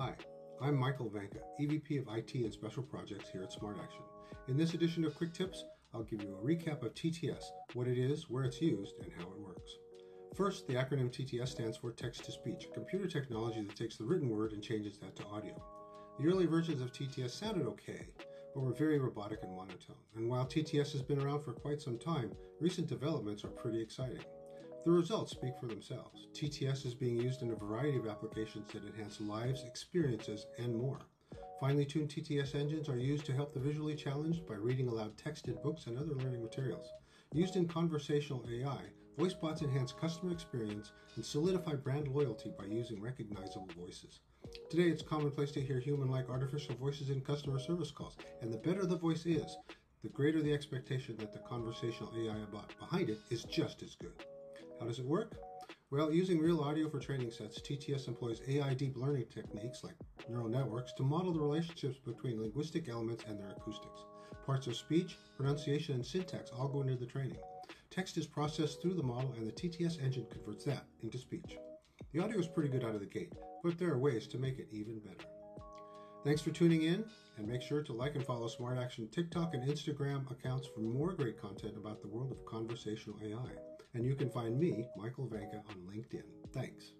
Hi, I'm Michael Vanka, EVP of IT and Special Projects here at SmartAction. In this edition of Quick Tips, I'll give you a recap of TTS, what it is, where it's used, and how it works. First, the acronym TTS stands for Text to Speech, a computer technology that takes the written word and changes that to audio. The early versions of TTS sounded okay, but were very robotic and monotone. And while TTS has been around for quite some time, recent developments are pretty exciting. The results speak for themselves. TTS is being used in a variety of applications that enhance lives, experiences, and more. Finely tuned TTS engines are used to help the visually challenged by reading aloud texted books and other learning materials. Used in conversational AI, voice bots enhance customer experience and solidify brand loyalty by using recognizable voices. Today, it's commonplace to hear human like artificial voices in customer service calls, and the better the voice is, the greater the expectation that the conversational AI bot behind it is just as good. How does it work? Well, using real audio for training sets, TTS employs AI deep learning techniques like neural networks to model the relationships between linguistic elements and their acoustics. Parts of speech, pronunciation, and syntax all go into the training. Text is processed through the model, and the TTS engine converts that into speech. The audio is pretty good out of the gate, but there are ways to make it even better. Thanks for tuning in, and make sure to like and follow Smart Action TikTok and Instagram accounts for more great content about the world of conversational AI. And you can find me, Michael Vanka, on LinkedIn. Thanks.